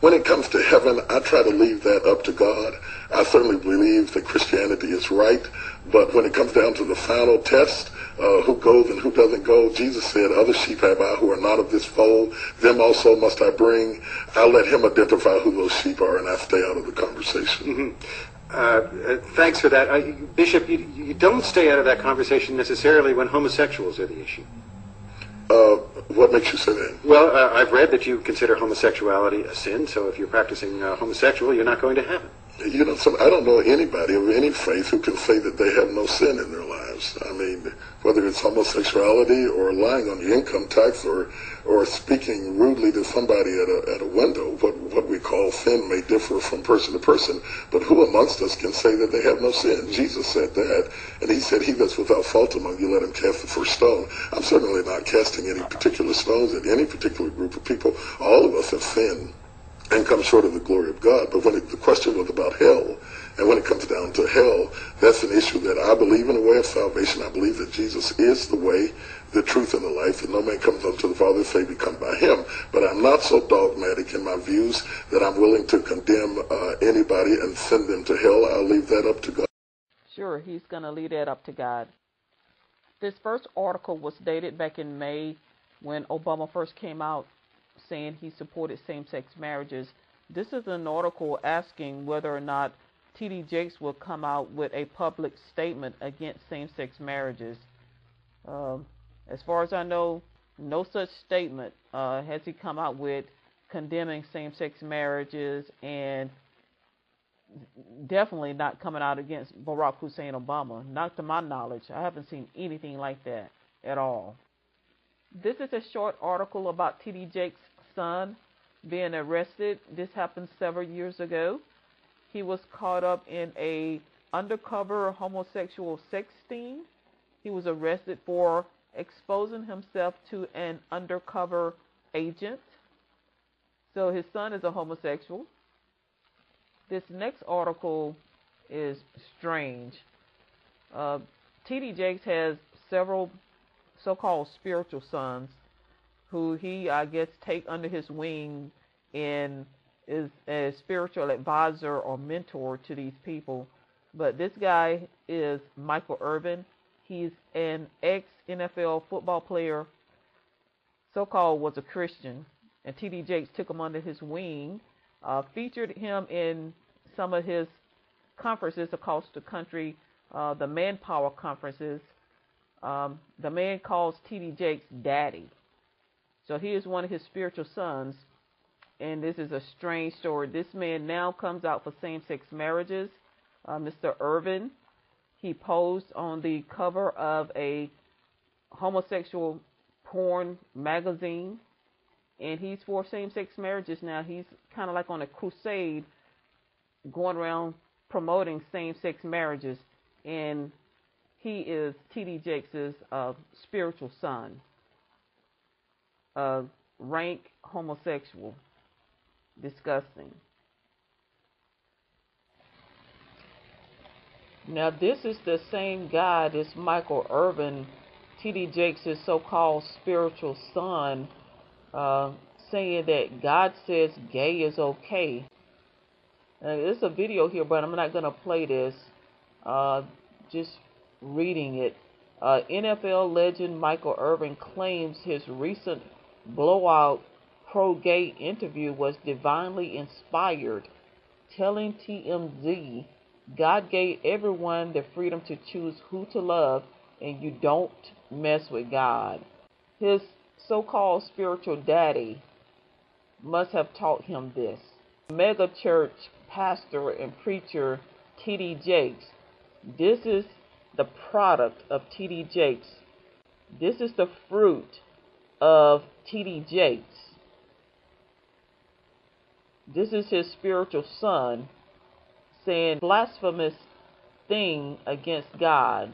When it comes to heaven, I try to leave that up to God. I certainly believe that Christianity is right, but when it comes down to the final test, uh, who goes and who doesn't go, Jesus said, other sheep have I who are not of this fold, them also must I bring. I'll let him identify who those sheep are, and I stay out of the conversation. Mm-hmm. Uh, uh, thanks for that. Uh, Bishop, you, you, don't stay out of that conversation necessarily when homosexuals are the issue. Uh, what makes you say that? Well, uh, I've read that you consider homosexuality a sin, so if you're practicing uh, homosexual, you're not going to heaven. You know, some, I don't know anybody of any faith who can say that they have no sin in their lives. I mean, whether it's homosexuality or lying on the income tax or or speaking rudely to somebody at a, at a window, what, what we call sin may differ from person to person, but who amongst us can say that they have no sin? Jesus said that, and he said, he that's without fault among you, let him cast the first stone. I'm certainly not casting any particular stones at any particular group of people. All of us have sinned and come short of the glory of God. But when it, the question was about hell, and when it comes down to hell, that's an issue that I believe in the way of salvation. I believe that Jesus is the way, the truth, and the life, and no man comes unto the Father save he come by him. But I'm not so dogmatic in my views that I'm willing to condemn uh, anybody and send them to hell. I'll leave that up to God. Sure, he's going to leave that up to God. This first article was dated back in May when Obama first came out saying he supported same-sex marriages. This is an article asking whether or not T.D. Jakes will come out with a public statement against same-sex marriages. Um, as far as I know, no such statement uh, has he come out with condemning same-sex marriages and definitely not coming out against Barack Hussein Obama. Not to my knowledge. I haven't seen anything like that at all. This is a short article about T.D. Jakes' son being arrested. This happened several years ago. He was caught up in a undercover homosexual sex sting. He was arrested for exposing himself to an undercover agent. So his son is a homosexual. This next article is strange. Uh, T.D. Jakes has several so-called spiritual sons who he, I guess, take under his wing and is a spiritual advisor or mentor to these people. But this guy is Michael Irvin. He's an ex NFL football player, so called was a Christian, and T.D. Jakes took him under his wing, uh, featured him in some of his conferences across the country, uh, the Manpower conferences. Um, the man calls T.D. Jakes daddy. So he is one of his spiritual sons and this is a strange story. This man now comes out for same-sex marriages. Uh, Mr. Irvin, he posed on the cover of a homosexual porn magazine, and he's for same-sex marriages now. He's kind of like on a crusade, going around promoting same-sex marriages, and he is T.D. Jakes' uh, spiritual son, a rank homosexual disgusting. Now, this is the same guy, this Michael Irvin, T.D. Jakes' so-called spiritual son, uh, saying that God says gay is okay. Now, there's a video here, but I'm not going to play this. Uh, just reading it. Uh, NFL legend Michael Irvin claims his recent blowout pro gay interview was divinely inspired, telling TMZ God gave everyone the freedom to choose who to love and you don't mess with God. His so called spiritual daddy must have taught him this. Mega church pastor and preacher T.D. Jakes. This is the product of T.D. Jakes. This is the fruit of T.D. Jakes. This is his spiritual son saying blasphemous thing against God.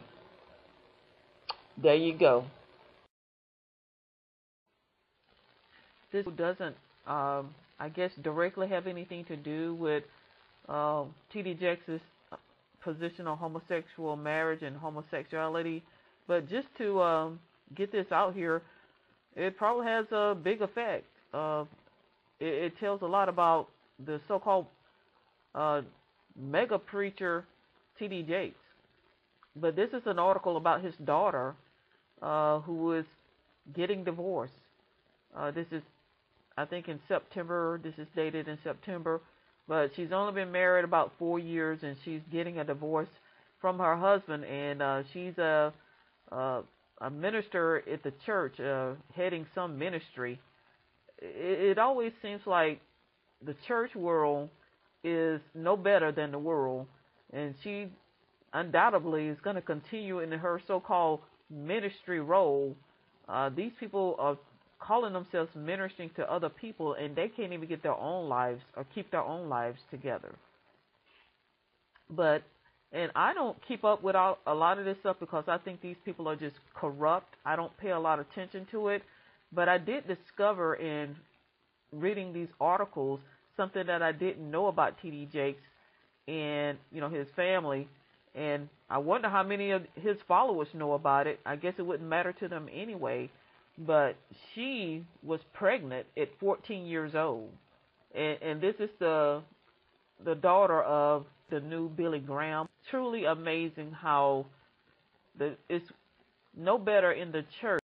There you go. This doesn't, um, I guess, directly have anything to do with uh, T.D. Jakes' position on homosexual marriage and homosexuality, but just to um, get this out here, it probably has a big effect. Uh, it, it tells a lot about the so-called uh, mega preacher T.D. Jakes. But this is an article about his daughter uh, who is getting divorced. Uh, this is, I think, in September. This is dated in September. But she's only been married about four years, and she's getting a divorce from her husband. And uh, she's a, a a minister at the church, uh, heading some ministry. It, it always seems like the church world is no better than the world, and she undoubtedly is going to continue in her so-called ministry role. Uh, these people are calling themselves ministering to other people, and they can't even get their own lives or keep their own lives together. But and I don't keep up with all, a lot of this stuff because I think these people are just corrupt. I don't pay a lot of attention to it, but I did discover in reading these articles something that I didn't know about T.D. Jakes and you know his family and I wonder how many of his followers know about it. I guess it wouldn't matter to them anyway. But she was pregnant at 14 years old, and, and this is the the daughter of the new Billy Graham. Truly amazing how the it's no better in the church